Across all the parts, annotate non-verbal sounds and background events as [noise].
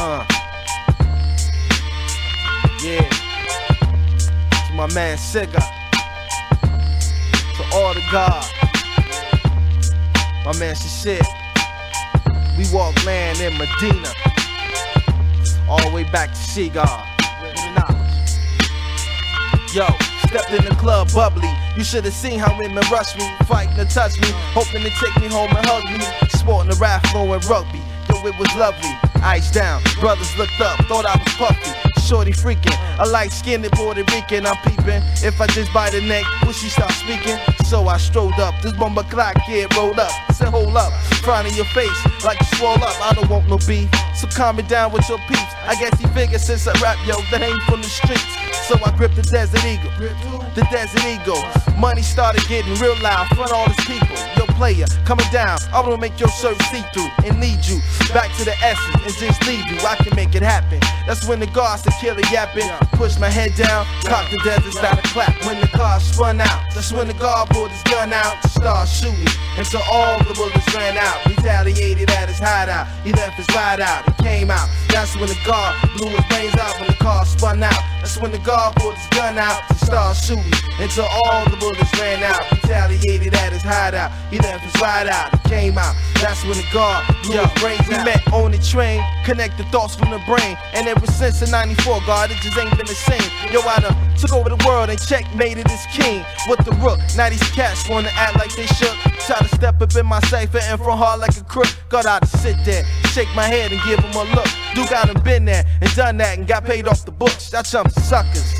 Uh. Yeah. To my man Sigga. To all the God. My man shit. We walk land in Medina. All the way back to Seagull. Yo, stepped in the club bubbly. You should have seen how women rush me, fighting to touch me, hoping to take me home and hug me. Sporting a raft flowing rugby. Yo, it was lovely. Ice down, brothers looked up, thought I was puffy. Shorty freaking, a light skinned Puerto Rican, I'm peeping. If I just bite the neck, will she stop speaking? So I strode up, this bomber clock kid rolled up. Said, hold up, frowning your face like you swole up. I don't want no beef, so calm it down with your peeps. I guess he figured since I rap, yo, that ain't from the streets. So I gripped the Desert Eagle, the Desert Eagle. Money started getting real loud, front all these people. Yo, player, coming down, I wanna make your shirt see through and lead you back to the essence and just leave you. I can make it happen. That's when the guards the killer yapping. Push my head down, cock the desert, start to clap. When the car spun out, that's when the guard pulled his gun out to start shooting until all the bullets ran out. Retaliated at his hideout, he left his ride out, he came out. That's when the guard blew his brains out when the car spun out. That's when the guard pulled his gun out to start shooting until all the bullets ran out. Retaliated at his hideout, he left his ride out, he came out. That's when the guard blew his brains out. We met on the train, connect the thoughts from the brain, and ever since in '94, God, it just ain't been the same. Yo, I done took over the world and checkmated as king with the rook. Now these cats wanna act like they shook. Try to step up in my cipher and from hard like a crook. Got I to sit there, shake my head and give them a look. I done been there and done that and got paid off the books. Y'all some suckers.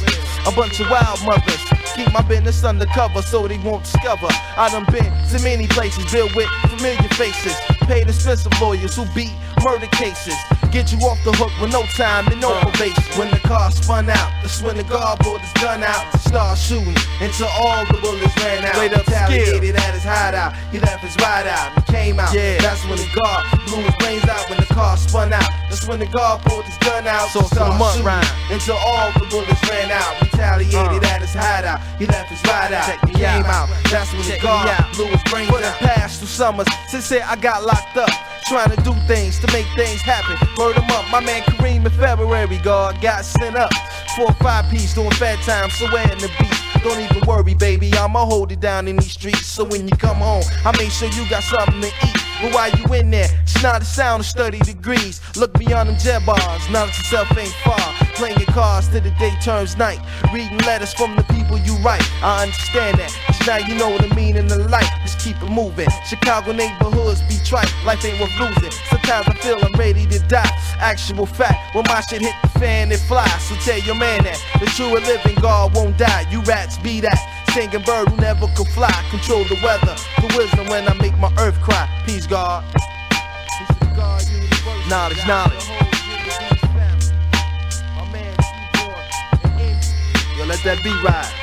A bunch of wild mothers. Keep my business undercover so they won't discover. I done been to many places, built with familiar faces. Paid expensive lawyers who beat murder cases. Get you off the hook with no time and no probation. When the car spun out, that's when the guard pulled his gun out to start shooting until all the bullets ran out. Straight up Retaliated at his hideout. He left his ride out and came out. Yeah. That's when the guard blew his brains out when the car spun out. That's when the guard pulled his gun out So for the month shooting rhyme. until all the bullets ran out. Retaliated Uh. at his hideout. He left his ride out. Check He me came out. out. That's when Check the guard out. blew his brains For the out. Past two summers since then I got locked up. Trying to do things to make things happen. Word him up, my man Kareem in February, God got sent up. Four or five piece doing fat time, so in the beat? Don't even worry, baby, I'ma hold it down in these streets. So when you come home, I make sure you got something to eat. But why you in there, it's not a sound of 30 degrees. Look beyond them jet bars, knowledge yourself ain't far. Playing your cards till the day turns night. Reading letters from the people you write. I understand that, cause now you know what the meaning of life. Just keep it moving. Chicago neighborhoods be trite, life ain't worth losing. Sometimes I feel I'm ready to die. Actual fact, when my shit hit the fan, it flies. So tell your man that the true living God won't die. You rats be that. Singing bird who never could fly. Control the weather. The wisdom when I make my earth cry. Peace, God. Knowledge, knowledge. Yo, let that beat ride.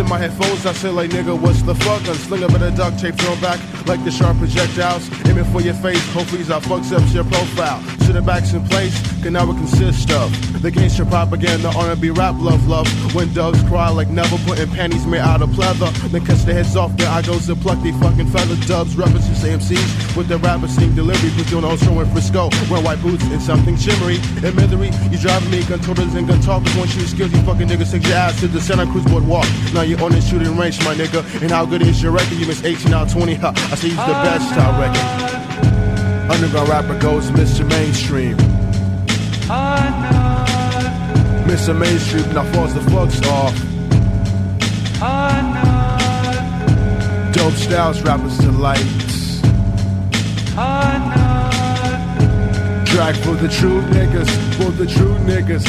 In my headphones, I say like, nigga, what's the fuck? Unsling a bit of duct tape thrown back like the sharp projectiles. Aiming for your face, hopefully I fucks up your profile. Should've backs in place, can now it consists of the gangster propaganda, R&B rap, love, love. When doves cry like never putting panties made out of pleather. Then cuts their heads off, then I goes to pluck they fucking feather dubs, references AMCs with the rapper sing delivery. Put you on also in Frisco, wearing white boots and something shimmery. In Misery, you driving me gun totals and gun talkers. One shooting skills, you fucking niggas take your ass to the Santa Cruz boardwalk. Now you're on the shooting range, my nigga. And how good is your record? You miss 18 out of 20. Huh. I say he's the best, I reckon. Underground rapper goes Mr. Mainstream. Mr. Mainstream now falls the fucks off. Dope styles, rappers delights. Track for the true niggas, for the true niggas.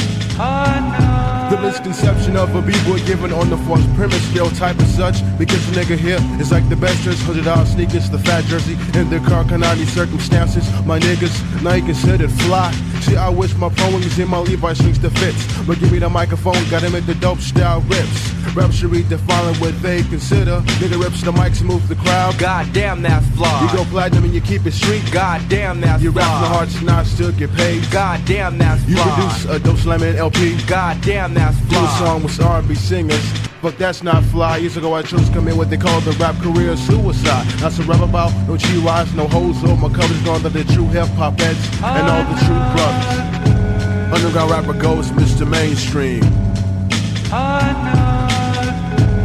The misconception of a b-boy given on the false premise, stereotype and such. Because the nigga here is like the best dressed, hundred dollar sneakers, the fat jersey, and the car can any circumstances. My niggas, now you considered fly. See, I wish my poems in my Levi swings the fits. But give me the microphone, gotta make the dope style rips. Rap should read defining what they consider. Nigga rips the mics move the crowd. God damn, that's fly. You go platinum and you keep it street. God damn, that's You fly. rap the hearts, not get paid. God damn, that's You fly. produce a dope slamming LP. God damn, that's Do a song with R&B singers. But that's not fly. Years ago, I chose to come in what they call the rap career suicide. That's a rap about no G rides, no hoes, or my coverage gone to the true hip hop heads and all the true brothers. Underground rapper goes Mr. Mainstream.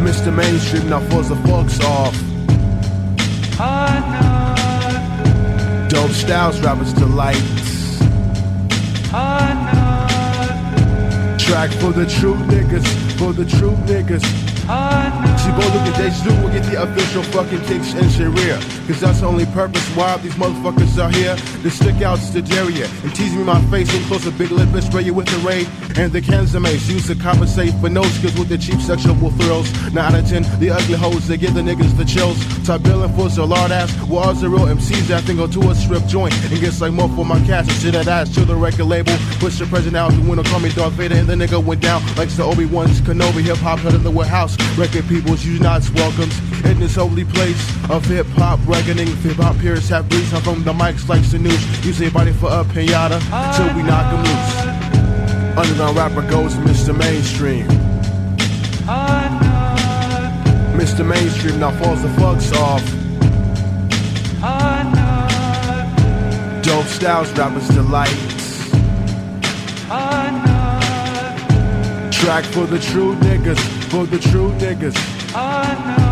Mr. Mainstream now falls the fucks off. Dope styles rappers delights. For the true niggas, for the true niggas. See, go look at dude, we'll get the official fucking kicks in Sharia. Cause that's the only purpose why these motherfuckers are here. To stick out to Daria and tease me my face and close a big lip and spray you with the raid. And the Kanzamates used to compensate for no skills with the cheap sexual thrills. 9 out of 10, the ugly hoes, they give the niggas the chills. Top billing for a lard ass, wars the real MCs that think go to a strip joint and gets like more for my cash and shit that ass to the record label. Push the president out the window, call me Darth Vader, and the nigga went down like the Obi-Wan's Kenobi. Hip hop heard in the warehouse. Record people's you not welcomes in this holy place of hip hop reckoning. Hip hop peers have beats. I'm from the mics like news. Use a body for a pinata till we knock 'em loose. Underground rapper goes Mr. Mainstream. Mr. Mainstream now falls the fucks off. Dope styles rappers delights. Track for the true niggas, for the true niggas. Yo. Oh,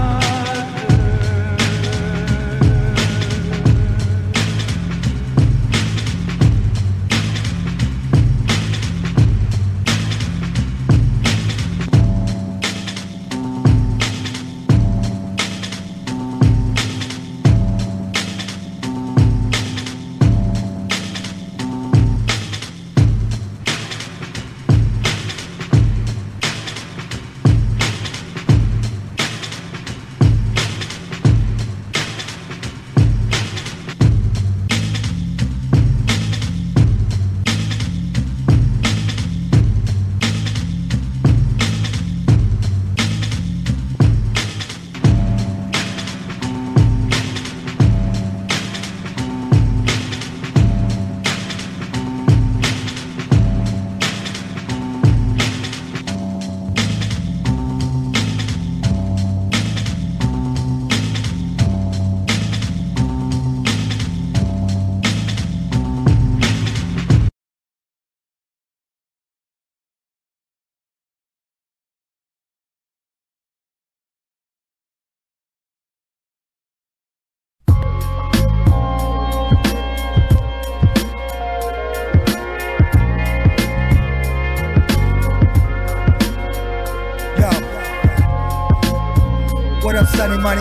Money?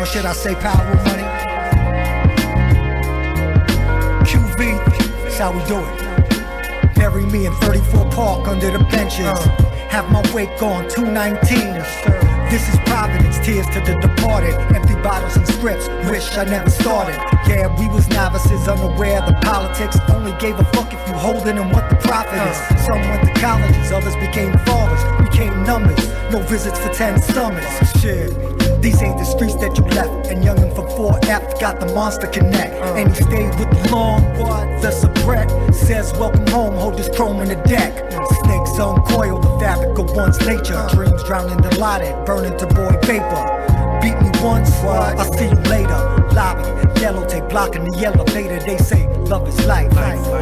Or should I say Power Money? QV, that's how we do it. Bury me in 34 Park under the benches. Have my wake on 219. This is Providence, tears to the departed. Empty bottles and scripts, wish I never started. Yeah, we was novices, unaware of the politics. Only gave a fuck if you holding and what the profit is. Uh. Some went to colleges, others became fathers, became numbers. No visits for 10 summers. Shit. These ain't the streets that you left. And youngin' for 4F got the monster connect. Uh. And he stayed with the long what? The subret says, Welcome home, hold this chrome in the deck. Snakes uncoil the fabric of one's nature. Uh. Dreams drown in the lighted, burning to boy vapor. Once, I'll see you later. Lobby, yellow tape blocking the elevator. They say love is life,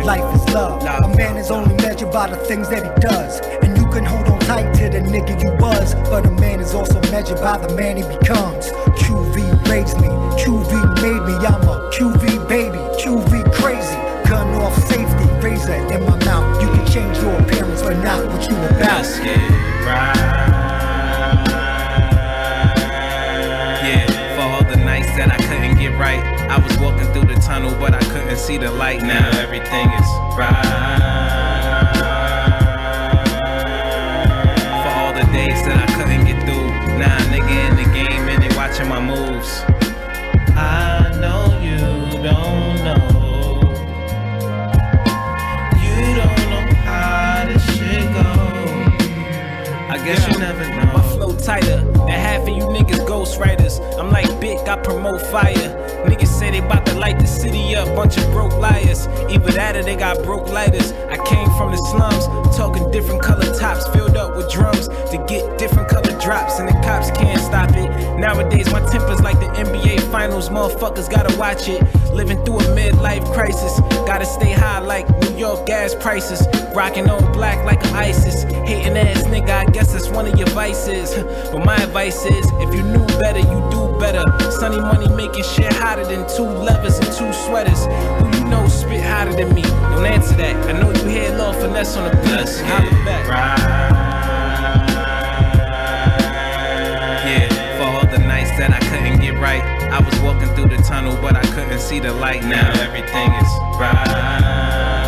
life is love. A man is only measured by the things that he does. And you can hold on tight to the nigga you was. But a man is also measured by the man he becomes. QV raised me, QV made me. I'm a QV baby, QV crazy. Gun off safety, razor in my mouth. You can change your appearance, but not what you about. Let's get right. right. I was walking through the tunnel, but I couldn't see the light. Now everything is right. For all the days that I couldn't get through, now nah, nigga in the game and they watching my moves. I know you don't know. You don't know how this shit go. I guess yeah. you never know. My flow tighter. And half of you niggas ghostwriters. I'm like Bic, I promote fire. Say they bout to light the city up, bunch of broke liars. Either that or they got broke lighters. I came from the slums, talking different color tops, filled up with drums to get different color drops, and the cops can't stop it. Nowadays, my temper's like the NBA Finals, motherfuckers gotta watch it. Living through a midlife crisis, gotta stay high like York gas prices. Rocking on black like I'm ISIS. Hating ass nigga, I guess that's one of your vices. [laughs] But my advice is, if you knew better, you do better. Sunny money making shit hotter than two levers and two sweaters. Who you know spit hotter than me? Don't answer that. I know you had little finesse on the beats. Holla back. Yeah, for all the nights that I couldn't get right. I was walking through the tunnel, but I couldn't see the light. Now everything is right.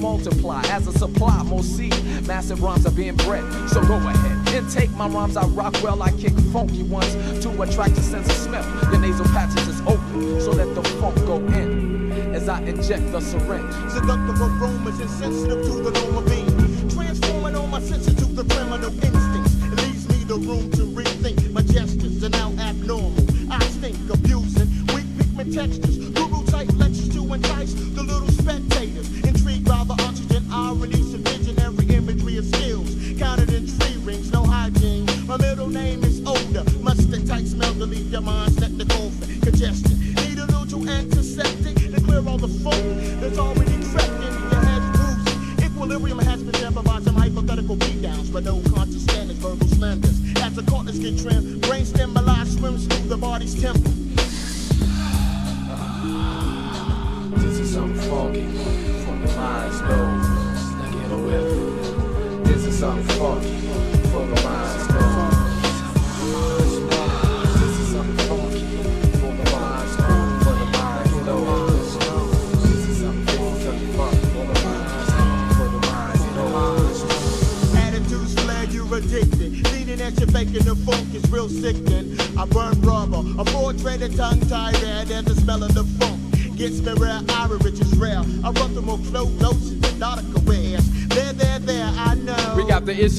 Multiply. As a supply, more seed. Massive rhymes are being bred. So go ahead. and take my rhymes, I rock well, I kick funky ones to attract a sense of smell. Your nasal patches is open, so let the funk go in as I inject the syringe. Seductive aromas insensitive to the normal being. Transforming all my senses to the criminal instincts. It leaves me the room to rethink. My gestures are now abnormal. I stink abusing weak pigment textures.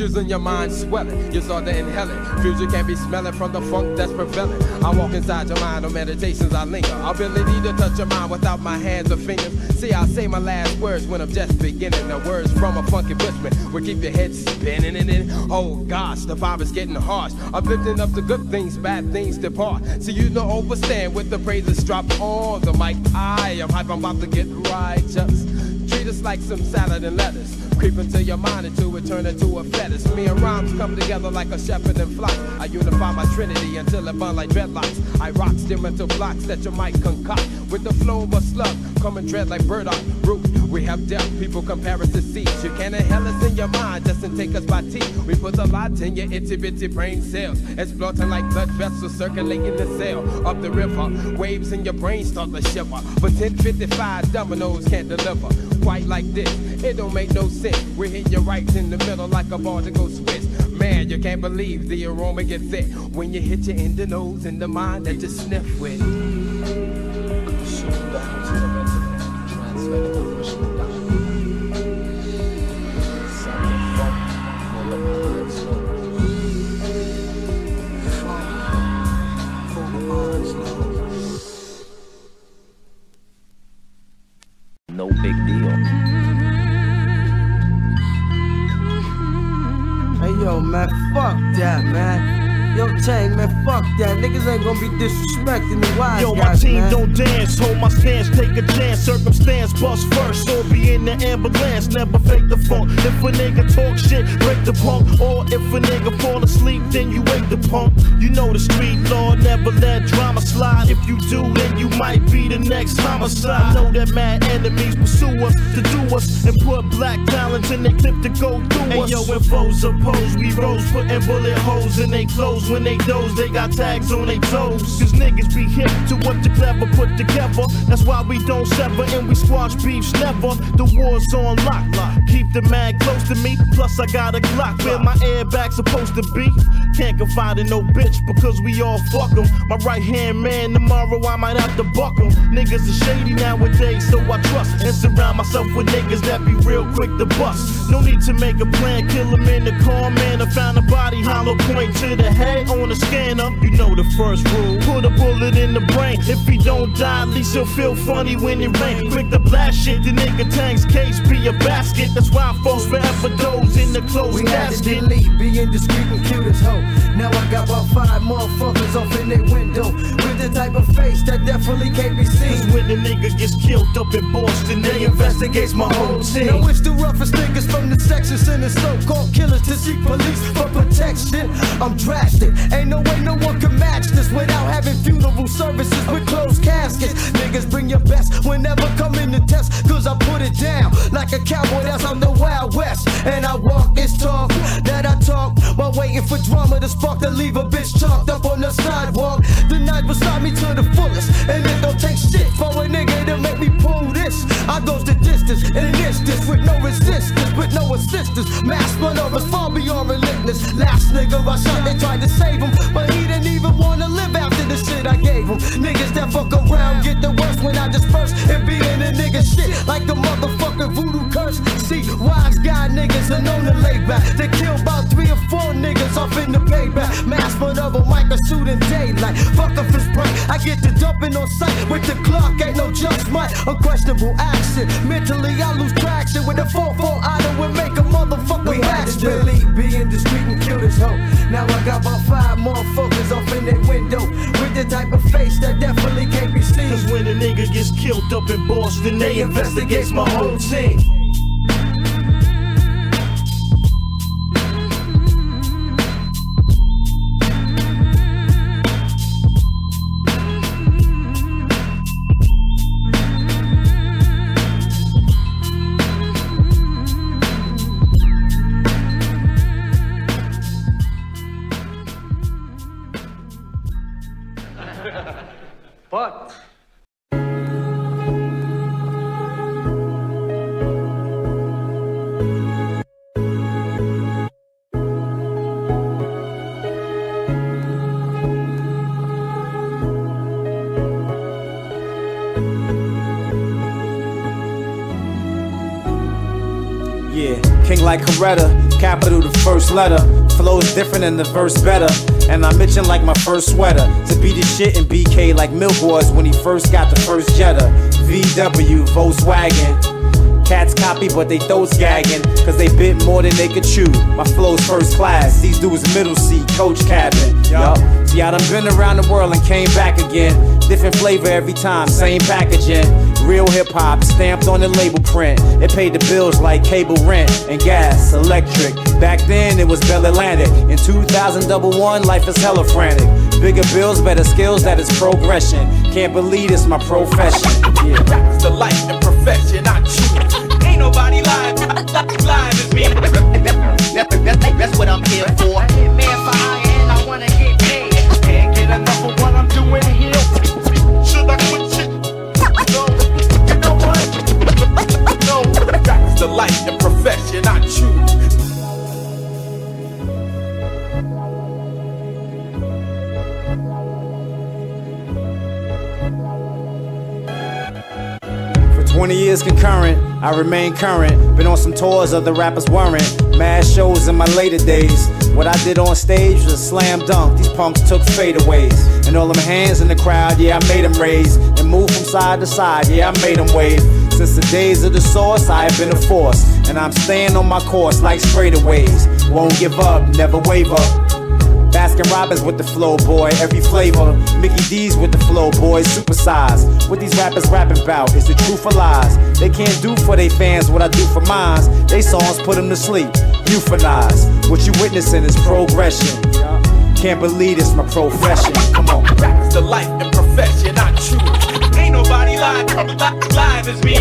In your mind swelling. You saw the inhaling. Future can't be smelling from the funk that's prevailing. I walk inside your mind on meditations, I linger. Ability to touch your mind without my hands or fingers. See, I say my last words when I'm just beginning. The words from a funky bushman will keep your head spinning. And then, oh gosh, the vibe is getting harsh. I'm lifting up the good things, bad things depart. So you don't overstand with the praises drop on the mic. I am hype, I'm about to get righteous. Treat us like some salad and lettuce. Creep into your mind until it turn into a fetish. Me and rhymes come together like a shepherd and flock. I unify my trinity until it burn like dreadlocks. I rock them into blocks that you might concoct. With the flow of a slug, coming dread like burdock root. We have death, people compare us to seeds. You can't inhale us in your mind to take us by teeth. We put a lot in your itty bitty brain cells. Exploiting like blood vessels circulating the cell. Up the river, waves in your brain start to shiver. But 1055 dominoes can't deliver. Quite like this, it don't make no sense. We hit your right in the middle like a bar to go Swiss. Man, you can't believe the aroma gets thick when you hit you in the nose and the mind that you sniff with. Niggas ain't gonna be disrespecting the wise Yo, my team man. don't dance, hold my stance, take a chance, circumstance, bust first, or be in the ambulance, never fake the funk. If a nigga talk shit, break the punk, or if a nigga fall asleep, then you wake the punk. You know the street law, never let drama slide. If you do, then you might be the next homicide. I know that mad enemies pursue us to do us and put black talents in their clip to go through us. Hey yo, when foes oppose, we rose, putting bullet holes in they clothes. When they doze, they got tags on their toes. Cause niggas be hip to what the clever put together. That's why we don't sever and we squash beefs never. The war's on lock. Keep the man close to me. Plus, I got a Glock where my airbag supposed to be. Can't confide in no bitch because we all fuck 'em. My right hand man, tomorrow I might have to buck 'em. Niggas are shady nowadays, so I trust and surround myself with niggas that be real quick to bust. No need to make a plan, kill 'em in the car, man. I found a body, hollow point to the head on the scanner. You know the first rule. Put a bullet in the brain. If he don't die, at least he'll feel funny when it rain. Quick to blast shit, the nigga tank's case be a basket. That's why folks forever doze in the closed We had to casket. delete, be indiscreet and cute as hoe. Now I got about five motherfuckers off in their window with the type of face that definitely can't be Cause seen. when the nigga gets killed up in Boston, they investigates my whole team. Now it's the roughest niggas from the Texas section sending so-called killers to seek police for protection. I'm drastic. Ain't no way no one can match this without having funeral services with closed caskets. Niggas bring your best whenever come in the test. Cause I put it down like a cowboy that's on the Wild West. And I walk, this talk that I talk while waiting for drama to spark to leave a bitch chalked up on the sidewalk. The night beside me to the fullest. And it don't take shit for a nigga to make me pull this. I goes the distance in an instance with no resistance, with no assistance. Mass maneuvers far beyond relentless. Last nigga I shot, they tried to save him, but he didn't are known to lay back. They kill about three or four niggas off in the payback. Mass maneuver, Mike a suit in daylight. Fuck up his brain. I get to dumping on sight with the clock, ain't no just might. Unquestionable action. Mentally, I lose traction with a 4-4 item will make a motherfucker We had to delete, be in the street and kill this hoe. Now I got about five motherfuckers off in that window with the type of face that definitely can't be seen. Cause when a nigga gets killed up in Boston, they investigate my whole team. First letter. Flows different and the verse better. And I'm itching like my first sweater. To be the shit in BK like Milk was when he first got the first Jetta. VW, Volkswagen. Cats copy, but they throats gagging. Cause they bit more than they could chew. My flow's first class. These dudes middle seat, coach cabin. Yup. See, I done been around the world and came back again. Different flavor every time, same packaging. Real hip hop stamped on the label print. It paid the bills like cable rent and gas, electric. Back then it was Bell Atlantic. In 2001, life is hella frantic. Bigger bills, better skills, that is progression. Can't believe it's my profession. Yeah. That's the life and profession I choose. Ain't nobody lying, [laughs] lying is me. That's what I'm here for. Man, fire the life and profession I choose. For 20 years concurrent, I remain current. Been on some tours other rappers weren't. Mad shows in my later days. What I did on stage was a slam dunk. These punks took fadeaways. And all them hands in the crowd, yeah, I made them raise. And move from side to side, yeah, I made them wave. Since the days of the source, I have been a force. And I'm staying on my course like straightaways. Won't give up, never waver. Baskin Robbins with the flow, boy, every flavor. Mickey D's with the flow, boy, supersize. What these rappers rapping about? Is the truth or lies? They can't do for they fans what I do for mines. They songs put them to sleep, euphanize. What you witnessing is progression. Can't believe it's my profession. Come on. That's the life and profession I choose. Ain't nobody lying, lying is me.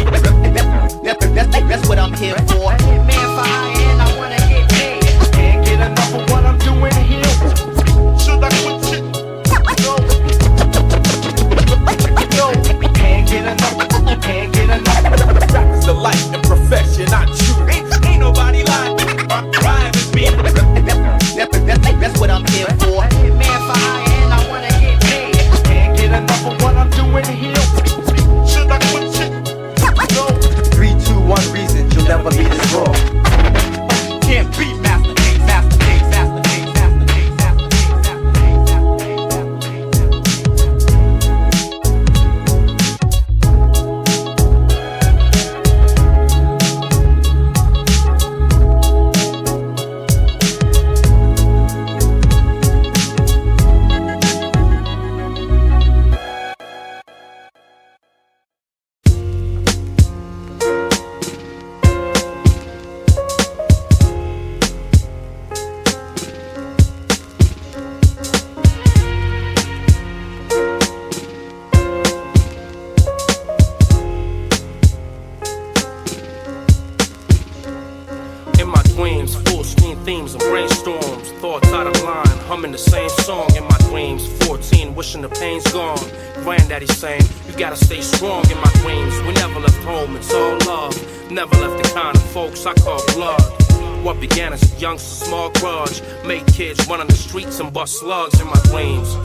Small grudge. Make kids run on the streets and bust slugs in my dreams.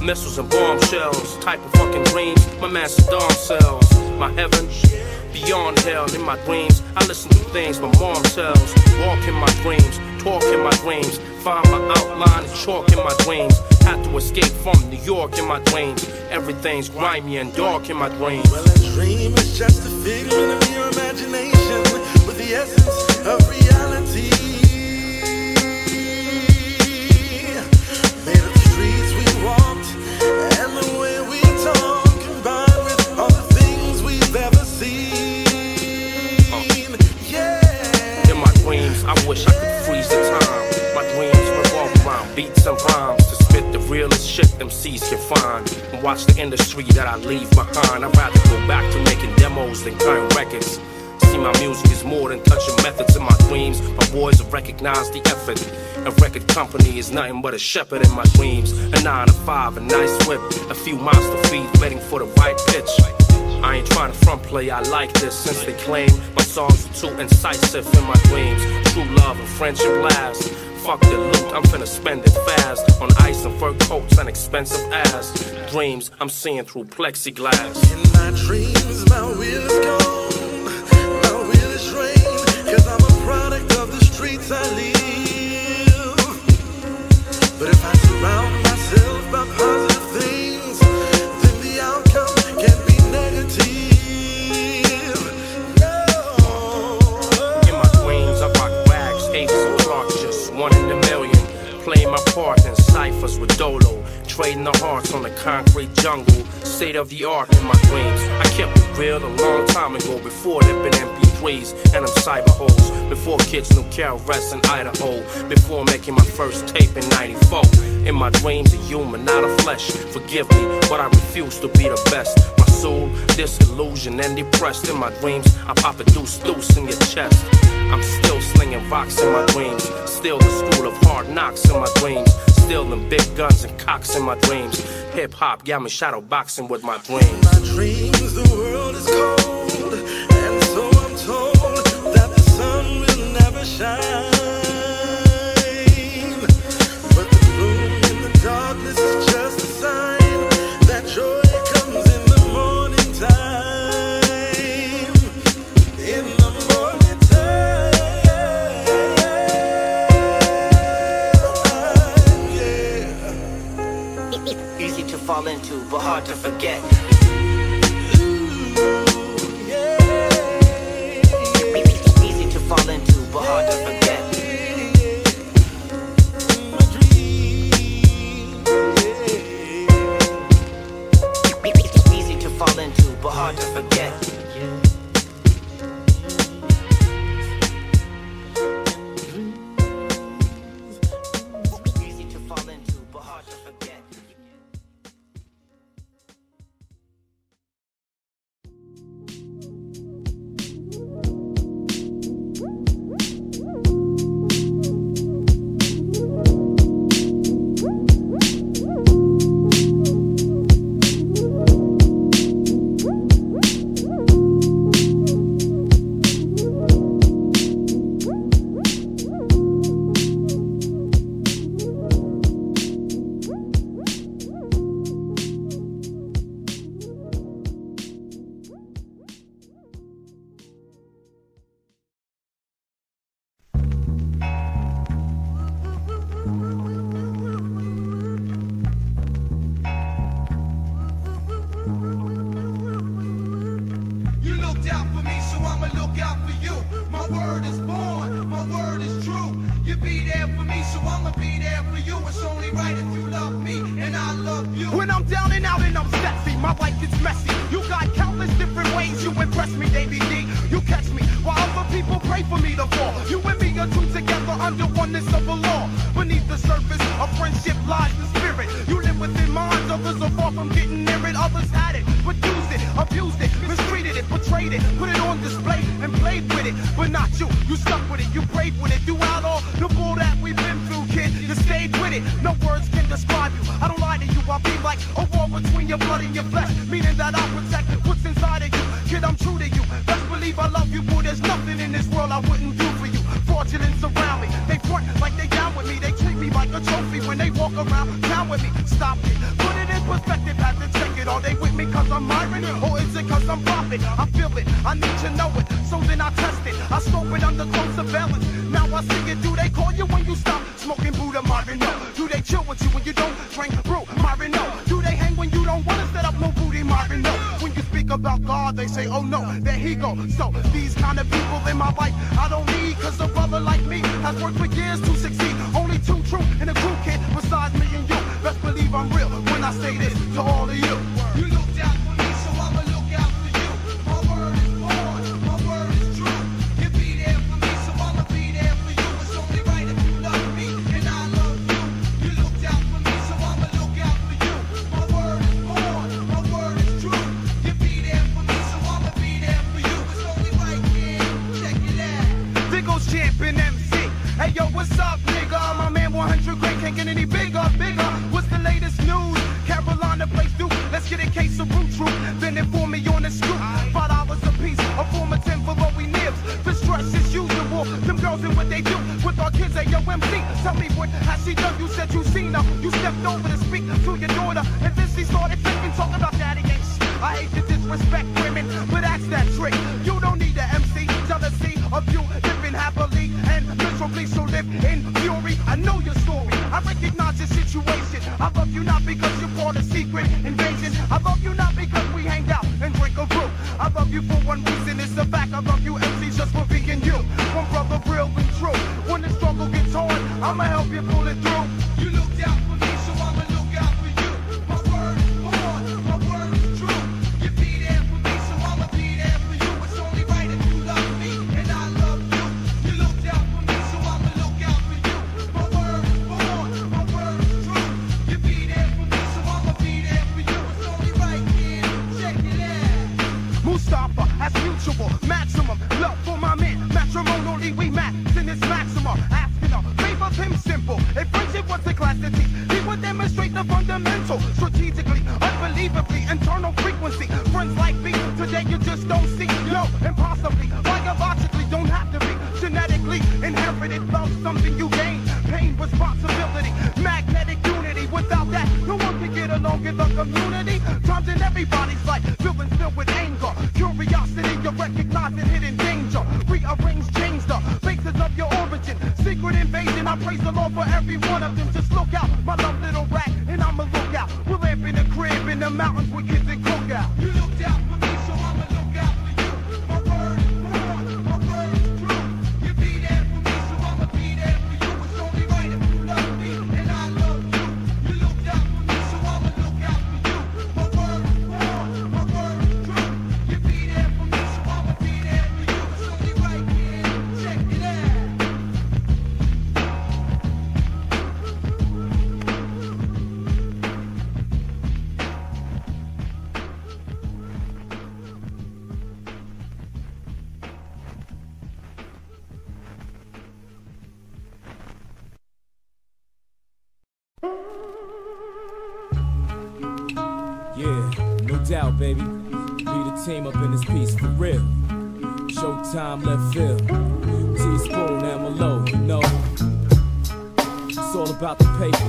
Missiles and bombshells, type of fucking dreams. My man Saddam sells. My heaven, beyond hell in my dreams. I listen to things my mom tells. Walk in my dreams, talk in my dreams. Find my outline and chalk in my dreams. Had to escape from New York in my dreams. Everything's grimy and dark in my dreams. Well, a dream is just a figment of your imagination with the essence of shit MCs can find. And watch the industry that I leave behind. I'd rather go back to making demos than cutting records. See, my music is more than touching methods in my dreams. My boys have recognized the effort. A record company is nothing but a shepherd in my dreams. A nine to five, a nice whip, a few monster feet waiting for the right pitch. I ain't trying to front play, I like this since they claim my songs are too incisive in my dreams. True love and friendship last. Fuck the loot, I'm finna spend it fast on ice and fur coats and expensive ass. Dreams, I'm seeing through plexiglass. In my dreams, my will is gone, my will is drained, cause I'm a product of the streets I live. But if I surround myself by positive Trading the hearts on the concrete jungle. State of the art in my dreams. I kept it real a long time ago before there been MP3s and them cyber holes. Before kids knew Carol Rest in Idaho. Before making my first tape in 94. In my dreams, a human, not a flesh. Forgive me, but I refuse to be the best. My soul, disillusioned and depressed. In my dreams, I pop a deuce deuce in your chest. I'm still slinging rocks in my dreams. Still the school of hard knocks in my dreams. Still them big guns and cocks in my dreams. Hip hop got me shadow boxing with my dreams. My dreams, the world is cold, fall into, but hard to forget. Forget. I wouldn't do for you. Fraudulence around me. They front like they down with me. They treat me like a trophy when they walk around town with me. Stop it. Put it in perspective, have to check it. Are they with me cause I'm Myron? Or is it cause I'm profit? I feel it, I need to know it. So then I test it. I scope it under close surveillance. Now I see it. Do they call you when you stop about God, they say, oh no, there he go. So these kind of people in my life, I don't need, cause a brother like me has worked for years to succeed. Only two true in a crew kid besides me and you. Best believe I'm real when I say this to all of you. Our kids MC. Tell me what has she done? You said you seen her. You stepped over to speak to your daughter, and then she started flipping, talking about daddy ain't shit. I hate to disrespect women, but that's that trick. You don't need an MC. Jealousy of you living happily and miserably, so live in fury. I know your story. I recognize your situation. I love you not because you're part of secret invasion. I love you not because we hang out and drink a brew. I love you for one reason. It's the fact I love you MCs just for being you. One brother, real and true. Gets hard, I'ma help you pull it through. Praise the Lord for every one of them. Just look out, my baby. Be the team up in this piece for real. Showtime left field. Teaspoon and Malo, you know. It's all about the paper.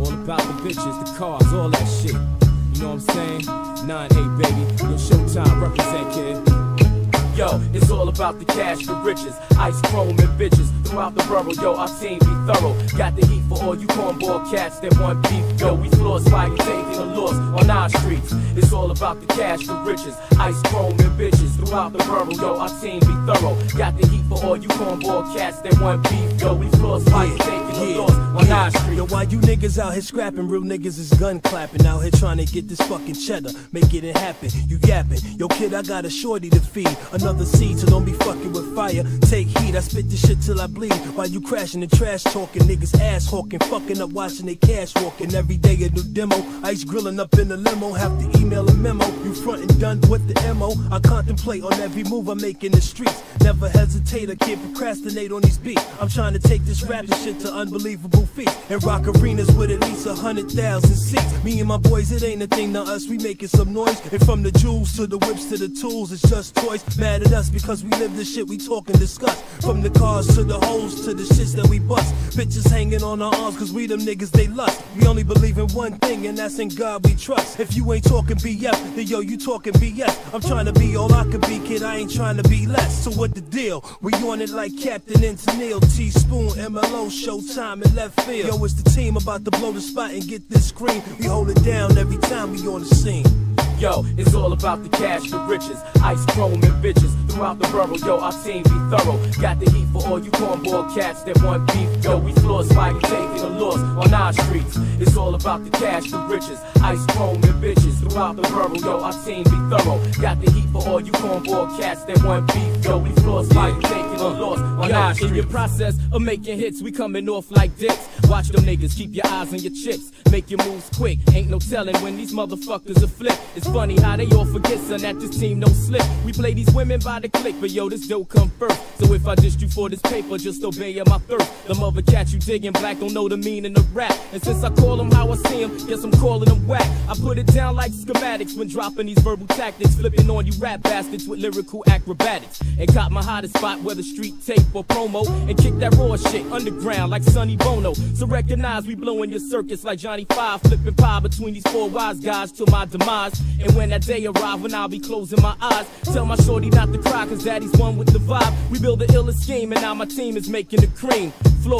All about the bitches, the cars, all that shit. You know what I'm saying? 9-8, baby. Yo, Showtime represent, kid. Yo, it's all about the cash for riches. Ice chrome and bitches throughout the borough. Yo, our seen be thorough. Got the heat for all you cornball cats that want beef. Yo, we floors fighting, taking a loss on our streets. It's all about the cash the riches. Ice chrome and bitches throughout the borough. Yo, our seen be thorough. Got the heat for all you cornball cats that want beef. Yo, we floors fighting, taking a loss on our streets. Yo, why you niggas out here scrapping? Real niggas is gun clapping. Out here trying to get this fucking cheddar. Make it happen. You yapping. Yo, kid, I got a shorty to feed. Another seed, so don't be fucking with fire. Take heat, I spit this shit till I bleed. While you crashing and trash talking, niggas ass hawking. Fucking up watching they cash walking. Every day a new demo. Ice grilling up in the limo. Have to email a memo. You front and done with the MO. I contemplate on every move I make in the streets. Never hesitate, I can't procrastinate on these beats. I'm trying to take this rapping shit to unbelievable feats. And rock arenas with at least a hundred thousand seats. Me and my boys, it ain't a thing to us. We making some noise. And from the jewels to the whips to the tools, it's just toys. Mad at us because we live the shit we talk and discuss. From the cars to the hoes to the shits that we bust. Bitches hanging on our arms cause we them niggas they lust. We only believe in one thing and that's in God we trust. If you ain't talking BF, then yo, you talking BS. I'm trying to be all I can be, kid. I ain't trying to be less. So what the deal? We on it like Captain and Tennille, Teaspoon, MLO, Showtime, and Left Field. Yo, it's the team about to blow the spot and get this screen. We hold it down every time we on the scene. Yo, it's all about the cash the riches. Ice chrome and bitches throughout the borough. Yo, our team be thorough. Got the heat for all you cornball cats that want beef. Yo, we floors fighting, taking a loss on our streets. It's all about the cash the riches. Ice chrome and bitches throughout the borough. Yo, our team be thorough. Got the heat for all you cornball cats that want beef. Yo, we floors fighting, taking a loss on Yo, our in your process of making hits, we coming off like dicks. Watch them niggas, keep your eyes on your chips. Make your moves quick, ain't no telling when these motherfuckers are flip. It's funny how they all forget, son, that this team don't slip. We play these women by the click, but yo, this dough come first. So if I dissed you for this paper, just obey my thirst. The mother cat you digging black don't know the meaning of rap. And since I call them how I see them, guess I'm calling them whack. I put it down like schematics when dropping these verbal tactics, flipping on you rap bastards with lyrical acrobatics. And got my hottest spot, whether street tape or promo, and kick that raw shit underground like Sonny Bono. So recognize we blowing your circus like Johnny Five, flipping pie between these four wise guys till my demise. And when that day arrive, when I'll be closing my eyes, tell my shorty not to cry, cause daddy's one with the vibe. We build the illest scheme, and now my team is making the cream.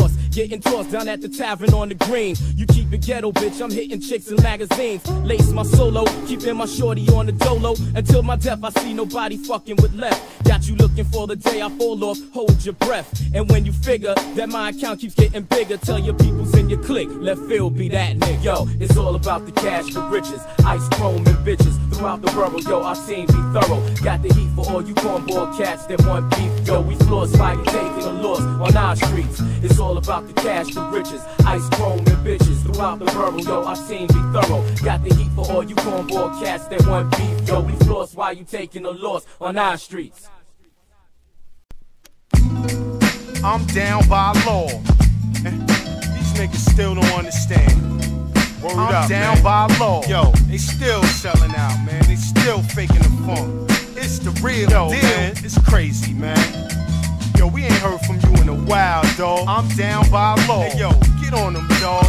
Floss, getting tossed down at the tavern on the green. You keep it ghetto, bitch, I'm hitting chicks in magazines. Lace my solo, keeping my shorty on the dolo. Until my death, I see nobody fucking with left. Got you looking for the day I fall off, hold your breath. And when you figure that my account keeps getting bigger, tell your peoples in your clique, let Phil be that nigga. Yo, it's all about the cash for riches. Ice chrome and bitches throughout the borough. Yo, our seen be thorough. Got the heat for all you cornball cats that want beef. Yo, we floors fighting, taking a loss on our streets. It's all about the cash the riches. Ice chrome and bitches throughout the borough. Yo, our seen be thorough. Got the heat for all you cornball cats that want beef. Yo, we floors while you taking a loss on our streets. I'm down by law. Eh, These niggas still don't understand. Word I'm up, down man. by law. Yo, they still selling out, man. They still faking the funk. It's the real Yo, deal. man. It's crazy, man. Yo, we ain't heard from you in a while, dawg. I'm down by law. Hey, yo, get on them, dawg.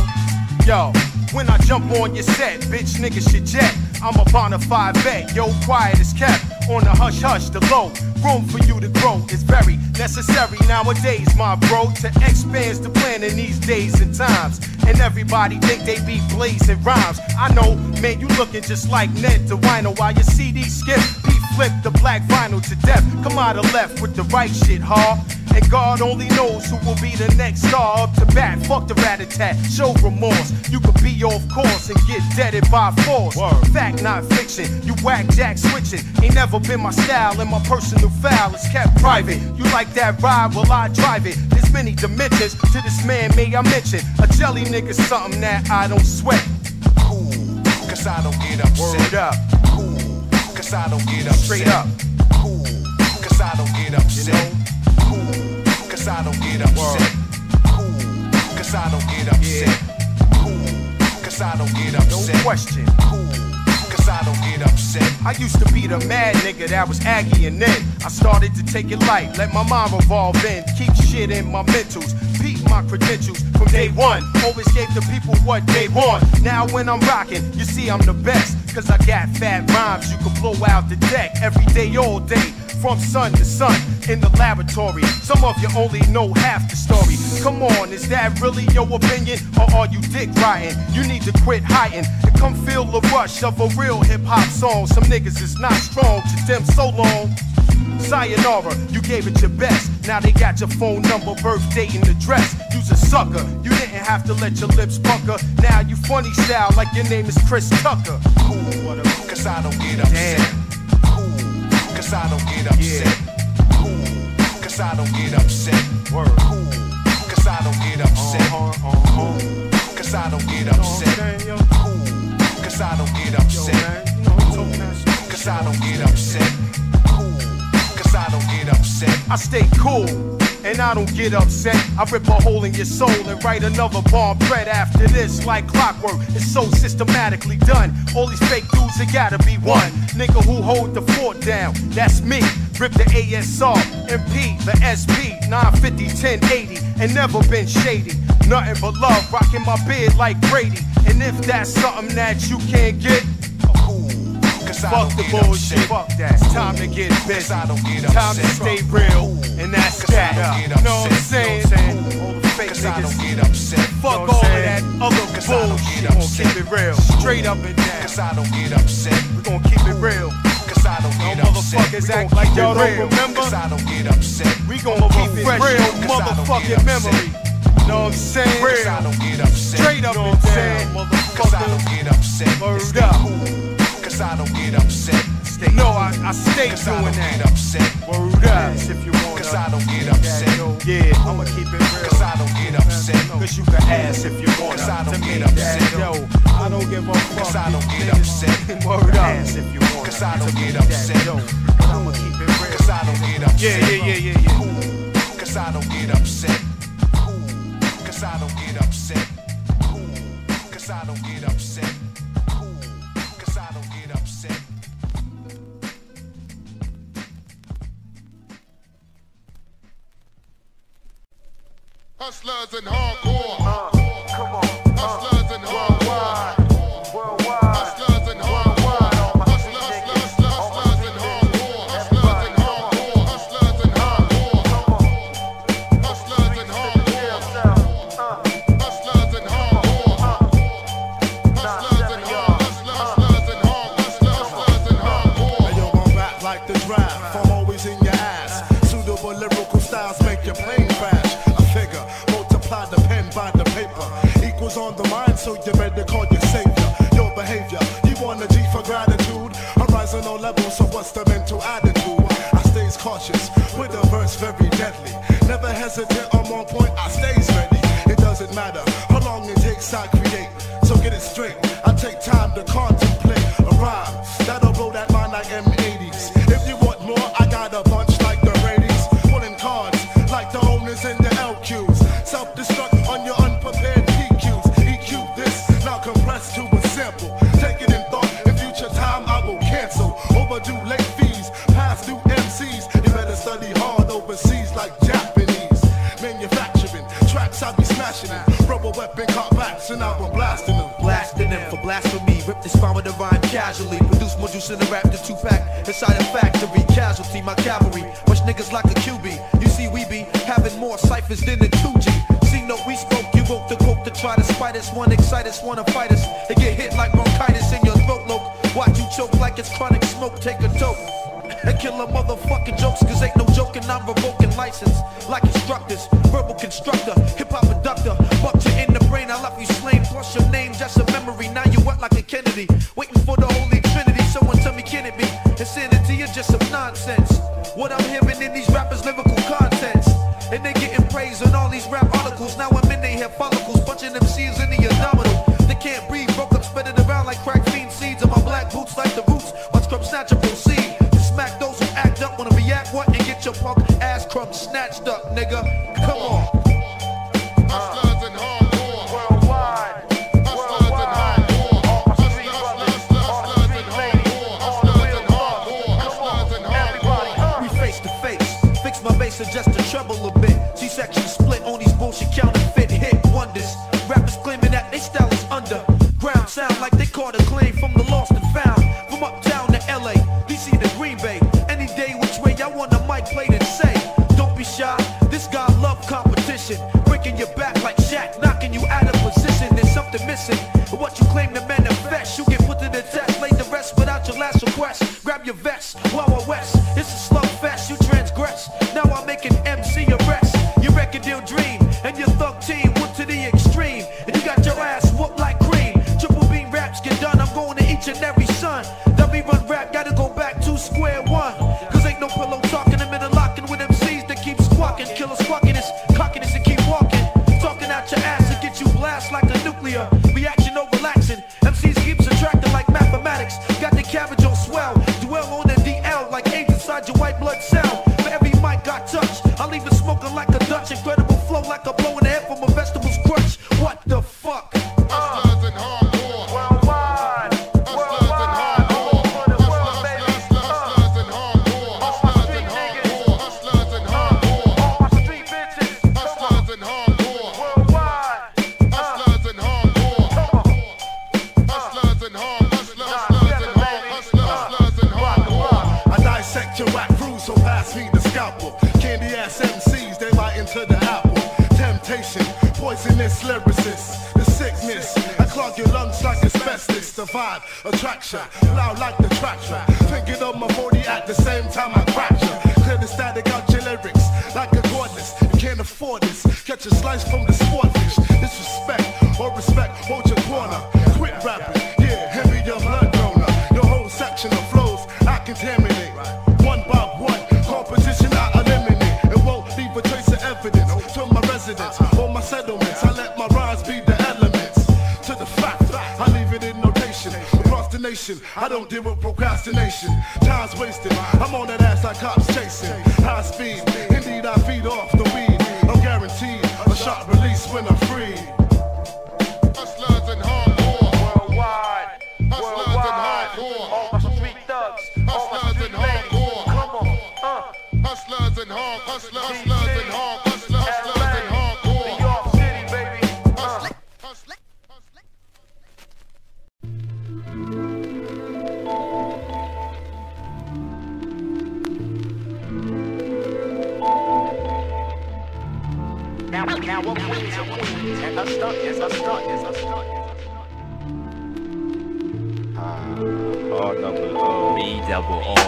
Yo, when I jump on your set, bitch niggas should jet. I'm a bona fide vet, yo, quiet is kept. On the hush hush, the low. Room for you to grow is very necessary nowadays, my bro. To expand the plan in these days and times. And everybody think they be blazing rhymes. I know, man, you looking just like Ned the Wino while your CD skip. Flip the black vinyl to death. Come out of left with the right shit, huh? And God only knows who will be the next star up to bat. Fuck the rat a tat, show remorse. You could be off course and get deaded by force. Fact, not fiction. You whack jack switching. Ain't never been my style, and my personal foul is kept private. You like that ride? Well, I drive it. There's many dimensions to this man, may I mention. A jelly nigga's something that I don't sweat. Cool, cause I don't get upset. Word up. Cause I don't get upset. Straight up. Cool, cause I don't get upset. Cool, cause I don't get upset. Cool, cause I don't get upset. Cool, cause I don't get upset. No question. Cool, cause I don't get upset. I used to be the mad nigga that was Aggie and then I started to take it light, let my mind revolve in, keep shit in my mentals, my credentials from day one. Always gave the people what they want. Now when I'm rocking, you see I'm the best, cause I got fat rhymes you can blow out the deck every day, all day. From sun to sun in the laboratory. Some of you only know half the story. Come on, is that really your opinion? Or are you dick riding? You need to quit hiding and come feel the rush of a real hip hop song. Some niggas is not strong to them so long. Sayonara, you gave it your best. Now they got your phone number, birth date, and address. You's a sucker. You didn't have to let your lips pucker. Now you funny style like your name is Chris Tucker. Cool, cause I don't get upset. Cool, cause I don't get upset. Cool, cause I don't get upset. Word. Cool, cause I don't get upset. Cool, cause I don't get upset. Cool, cause I don't get upset. Cool, cause I don't get upset. Cause I don't get upset. I stay cool. And I don't get upset. I rip a hole in your soul and write another bomb thread after this, like clockwork. It's so systematically done. All these fake dudes, it gotta be one. Nigga who hold the fort down, that's me. Rip the ASR, MP, the SP, 950, 1080, and never been shady. Nothing but love, rocking my beard like Brady. And if that's something that you can't get, Fuck the bullshit, fuck that. It's time to get busy. Time to stay real, and that's that. You Know what I'm saying? All the fake niggas. I don't get upset. Fuck all of that other bullshit. We gon' keep it real, straight up and down. Cause I don't get upset. We gon' keep it real. Cause I don't get upset. Motherfuckers act like y'all don't remember. Cause I don't get upset. We gon' keep it real, motherfucking memory. Know what I'm saying? Cause I don't get upset. Straight up and down, Cause I don't get upset. Word up. Cause I don't get upset. No, I, I stay Cause I doing don't that. get upset. Word up. If you want Cause I don't get upset. Yeah, I'ma keep it real. Cause I don't get upset. Cause you can ask if you want Cause I don't get upset. Yo, I don't give a fuck. Cause I don't get upset. Word up. Ask if you want Cause I don't get upset. Yo, I'ma keep it real. Cause I don't get upset. Yeah, yeah, yeah, yeah, yeah. Cause I don't get upset. Cool. Cause I don't get upset. Cool. Cause I don't get upset. Hustlers and hardcore. just some nonsense. What I'm hearing in these rappers' lyrical contents. And they getting praise on all these rappers. now, now queens and queens, and a stunt is a stunt is a stunt. Double O.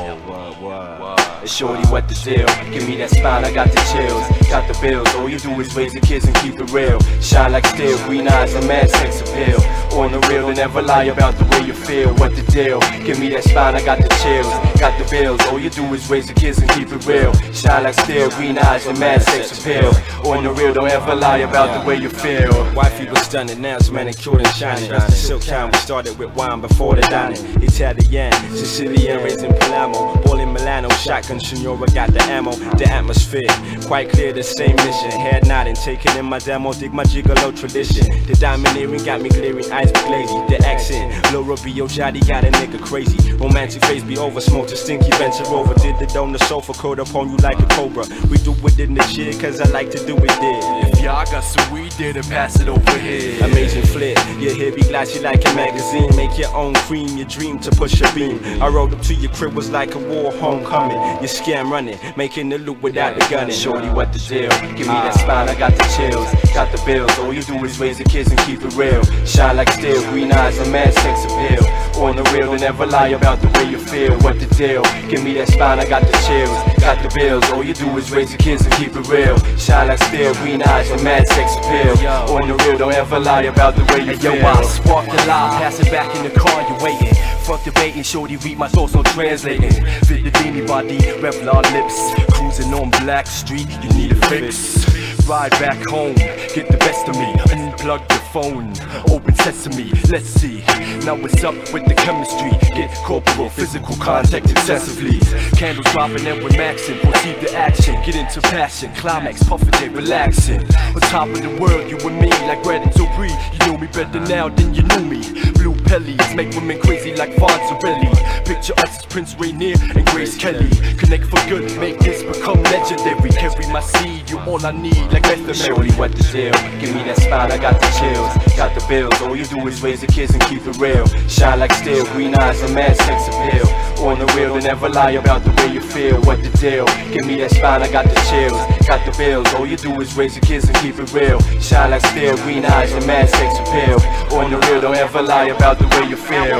It's shorty, what the deal? Give me that smile, I got the chills, got the bills. All you do is raise the kids and keep it real. Shine like steel, green eyes and mad sex appeal on the real and never lie about the way you feel. What the deal? Give me that spine, I got the chills, got the bills. All you do is raise the kids and keep it real. Shine like steel, green eyes and mad sex appeal. On the real, don't ever lie about the way you feel. Wifey was stunning, now it's manicured and shining. That's the silk kind. We started with wine before the dining. Italian, Sicilian, raised in Palermo, Milano, shotgun Signora got the ammo, the atmosphere. Quite clear, the same mission. Head nodding, taking in my demo, dig my gigolo tradition. The domineering got me glaring, eyes be glazy. The accent, low Rubio Jotty got a nigga crazy. Romantic face be over, smoked a stinky venture over. Did the donut the sofa, curled up on you like a cobra. We do it in the shit, cause I like to do it there. Yeah, I got some weed there to pass it over here. Amazing flip, your hair be glassy like a magazine. Make your own cream, your dream to push a beam. I rolled up to your crib, was like a war homecoming. Your scam running, making the loop without the gunning. Shorty, what the deal? Give me that ah. spine, I got the chills, got the bills. All you do is raise the kids and keep it real. Shine like steel, green eyes a mad sex appeal. On the real, don't ever lie about the way you feel. What the deal? Give me that spine, I got the chills. Got the bills, all you do is raise your kids and keep it real. Shine like steel, green eyes and mad sex appeal. On the real, don't ever lie about the way you Hey, feel. yo, I spark the line, pass it back in the car, you waiting. Fuck shorty, read my thoughts, no translating. Fit the beanie body, Revlon lips. Cruising on Black Street, you need a fix. Ride back home, get the best of me. Unplug the phone, open sesame, let's see. Now what's up with the chemistry? Get corporal, physical contact excessively. Candles dropping and we're maxing. Proceed to action, get into passion. Climax, puffin' day, relaxing. On top of the world, you and me, like Red and Tobri. You know me better now than you knew me. Blue pellies make women crazy like Fonzarelli. Picture us as Prince Rainier and Grace Kelly. Connect for good, make this become legendary. Carry my seed, you all I need, like Beth Shorty, what the deal? Give me that spine, I got the chills. Got the bills, all you do is raise the kids and keep it real. Shine like steel, green eyes and mad sex appeal. On the real, and never lie about the way you feel. What the deal? Give me that spine, I got the chills. Got the bills, all you do is raise the kids and keep it real. Shine like steel, green eyes and mad sex appeal. On the real, don't ever lie about the way you feel.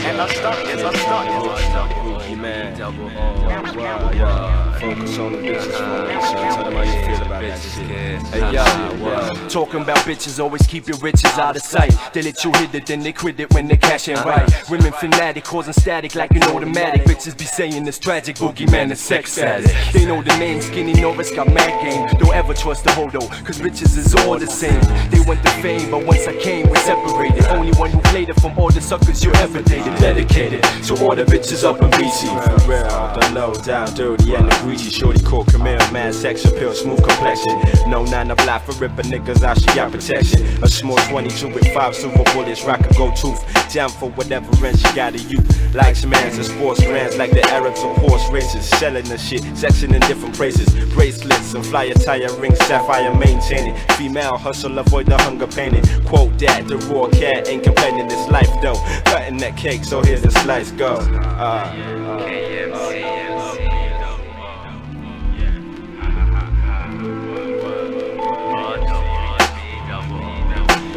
And I stuck, yes, I stuck. Boogie man, double O, wow, yeah. Focus on the bitches for me, son. Tell them how you feel about that shit. Hey yo, yeah. talking about bitches, always keep your riches out of sight. They let you hit it, then they quit it when they cash ain't right. Women fanatic, causing static like an automatic. Bitches be saying it's tragic, boogeyman is sex addict. They know the name, Skinny Norris got mad game. Don't ever trust the hodo, cause bitches is all the same. They want the fame, but once I came, we separated. Only one who played it from all the suckers you ever dated. Dedicated to all the bitches up in BC. For real, the low down, dirty and the greasy. Shorty court Camille, man, sex appeal, smooth complexion. No nine of black for ripping niggas out, she got protection. A small 22 with five silver bullets, rock a go tooth. Jam for whatever end she got a youth. Likes mans and sports brands like the Arabs or horse races. Selling the shit, section in different places. Bracelets and fly attire, ring sapphire, maintain it. Female hustle, avoid the hunger painting. Quote that, the raw cat ain't complaining this life though. Cutting that cake, so here's the slice go. Uh,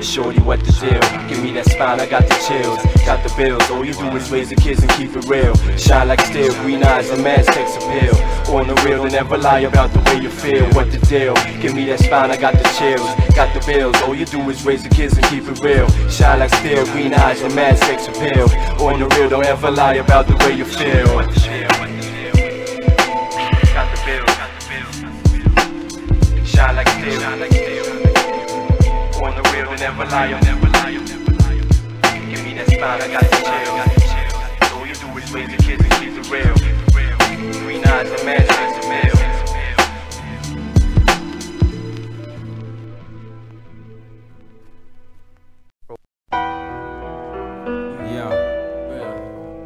Shorty, what the deal? Give me that spine, I got the chills. Got the bills, all you do is raise the kids and keep it real. Shine like steel, green eyes and mad sex appeal. On the real, and never lie about the way you feel. What the deal? Give me that spine, I got the chills. Got the bills, all you do is raise the kids and keep it real. Shine like steel, green eyes and mad sex appeal. On the real, don't ever lie about the way you feel. Got the bills, got the steel, shine like steel. On the real, and never lie, never lie, never lie. Give me that spine, I got the chill. All you do is raise the kids and keep it real. Green eyes and mad sex appeal. Yo,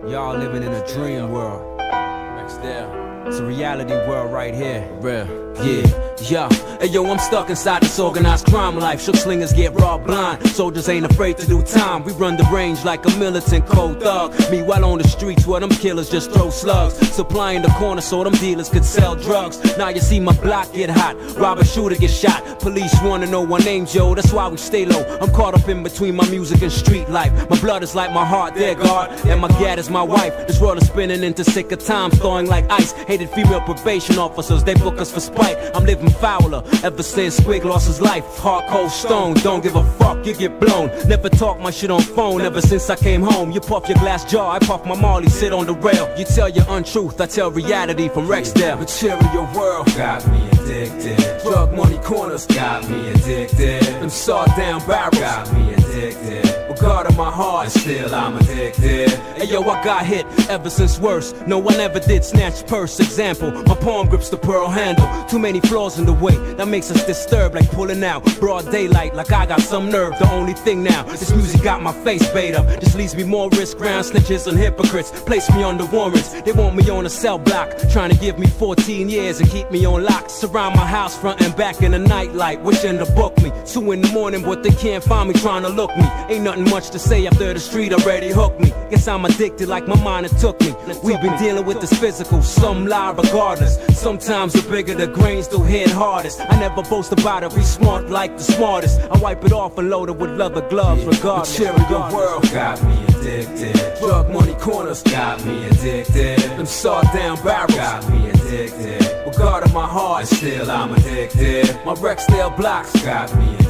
y'all living in a dream world. Next there. It's a reality world right here. Real. Yeah, yo, hey yo, I'm stuck inside this organized crime life. Shook slingers get raw blind. Soldiers ain't afraid to do time. We run the range like a militant cold thug. Meanwhile on the streets where them killers just throw slugs. Supplying the corner so them dealers could sell drugs. Now you see my block get hot. Robber shooter get shot. Police wanna know our names, yo. That's why we stay low. I'm caught up in between my music and street life. My blood is like my heart, there, guard. And my gat is my wife. This world is spinning into sicker times, thawing like ice. Hated female probation officers, they book us for spite. I'm living fouler ever since Squig lost his life. Hard cold stone, don't give a fuck, you get blown. Never talk my shit on phone ever since I came home. You puff your glass jar, I puff my Molly, sit on the rail. You tell your untruth, I tell reality from Rexdale. Material world got me addicted. Drug money corners got me addicted. Them sawed down barrels got me addicted. God of my heart, and still I'm addicted. Hey yo, I got hit ever since worse. No one ever did snatch purse. Example, my palm grips the pearl handle. Too many flaws in the way that makes us disturbed, like pulling out broad daylight, like I got some nerve. The only thing now, this music got my face bait up. This leaves me more risk round snitches and hypocrites. Place me under warrants. They want me on a cell block, trying to give me 14 years and keep me on lock. Surround my house front frontin' back in the nightlight, wishing to book me. Two in the morning, but they can't find me trying to look me. Ain't nothing much to say after the street already hooked me. Guess I'm addicted like my mind it took me. We've been dealing with this physical, some lie regardless. Sometimes the bigger the grain, still hit hardest. I never boast about it, be smart like the smartest. I wipe it off and load it with leather gloves, regardless. Material world got me addicted. Drug money corners got me addicted. Them sawed down barrels got me addicted. God in my heart, and still I'm addicted. My Rexdale blocks got me addicted.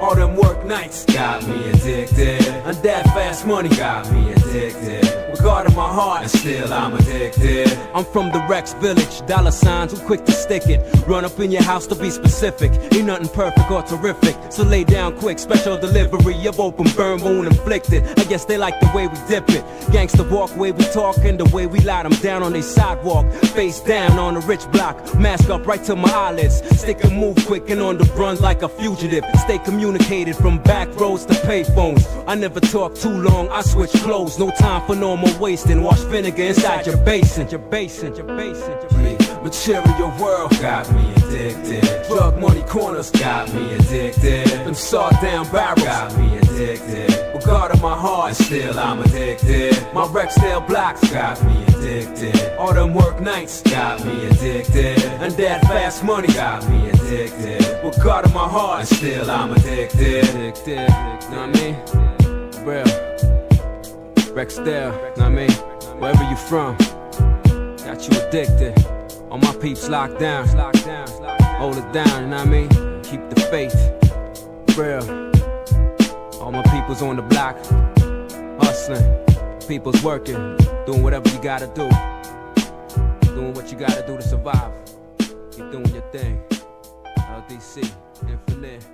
All them work nights got me addicted. And that fast money got me addicted. With God in my heart, and still I'm addicted. I'm from the Rex Village, dollar signs, who quick to stick it. Run up in your house to be specific. Ain't nothing perfect or terrific. So lay down quick, special delivery of open burn wound inflicted. I guess they like the way we dip it. Gangsta walk, way we talk, and the way we light them down on they sidewalk. Face down on the rich block, mask up right to my eyelids. Stick and move quick and on the run like a fugitive. Stay communicated from back roads to payphones. I never talk too long, I switch clothes. No time for no more wasting. Wash vinegar inside your basin, your basin, your basin, your basin. Material world got me addicted. Drug money corners got me addicted. Them sawed down barrels got me addicted. God in my heart, and still I'm addicted. My Rexdale blocks got me addicted. All them work nights got me addicted. And that fast money got me addicted. God in my heart, and still I'm addicted. Addicted, know what I mean? Real. Rexdale, know what I mean? Wherever you from, got you addicted. All my peeps locked down. Hold it down, you know what I mean? Keep the faith. Real. All my people's on the block. Hustling. People's working. Doing whatever you gotta do. Doing what you gotta do to survive. Keep doing your thing. LDC. Infinite.